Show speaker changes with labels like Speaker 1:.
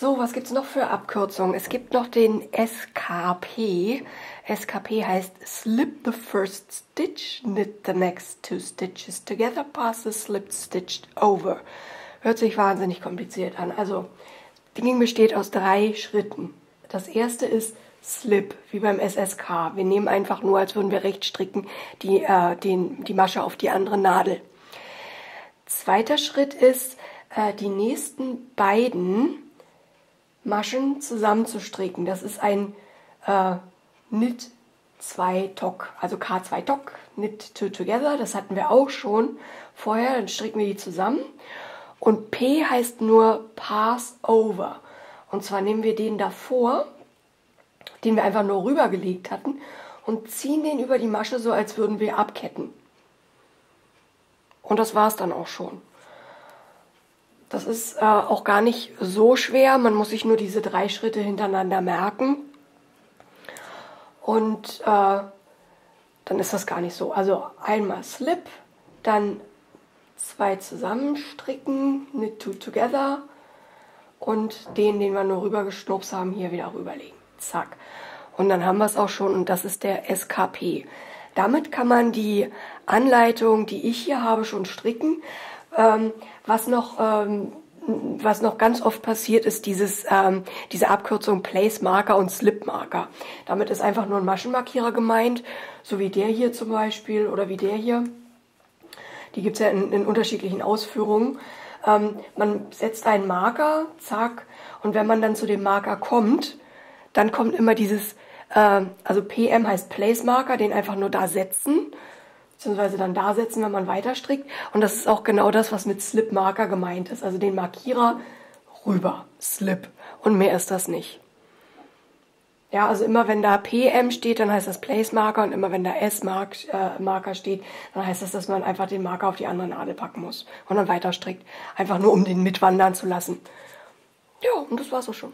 Speaker 1: So, was gibt es noch für Abkürzungen? Es gibt noch den SKP. SKP heißt Slip the first stitch, knit the next two stitches together, pass the slipped stitch over. Hört sich wahnsinnig kompliziert an. Also, das Ding besteht aus drei Schritten. Das erste ist Slip, wie beim SSK. Wir nehmen einfach nur, als würden wir recht stricken, die, äh, den, die Masche auf die andere Nadel. Zweiter Schritt ist, äh, die nächsten beiden Maschen zusammenzustricken. Das ist ein äh, Knit 2 Tock, also K2 Tock, Knit two together. Das hatten wir auch schon vorher. Dann stricken wir die zusammen. Und P heißt nur Pass Over. Und zwar nehmen wir den davor, den wir einfach nur rübergelegt hatten, und ziehen den über die Masche so, als würden wir abketten. Und das war es dann auch schon. Das ist äh, auch gar nicht so schwer. Man muss sich nur diese drei Schritte hintereinander merken. Und äh, dann ist das gar nicht so. Also einmal Slip, dann zwei zusammenstricken, knit two together und den, den wir nur rübergeschnupst haben, hier wieder rüberlegen. Zack. Und dann haben wir es auch schon und das ist der SKP. Damit kann man die Anleitung, die ich hier habe, schon stricken. Ähm, was noch ähm, was noch ganz oft passiert, ist dieses, ähm, diese Abkürzung Place Marker und Slip Marker. Damit ist einfach nur ein Maschenmarkierer gemeint, so wie der hier zum Beispiel oder wie der hier. Die gibt es ja in, in, unterschiedlichen Ausführungen. Ähm, man setzt einen Marker, zack, und wenn man dann zu dem Marker kommt, dann kommt immer dieses, äh, also PM heißt Place Marker, den einfach nur da setzen beziehungsweise dann da setzen, wenn man weiter strickt. Und das ist auch genau das, was mit Slip Marker gemeint ist. Also den Markierer rüber, Slip. Und mehr ist das nicht. Ja, also immer wenn da PM steht, dann heißt das Place Marker und immer wenn da S äh, Marker steht, dann heißt das, dass man einfach den Marker auf die andere Nadel packen muss und dann weiter strickt. Einfach nur, um den mitwandern zu lassen. Ja, und das war's auch schon.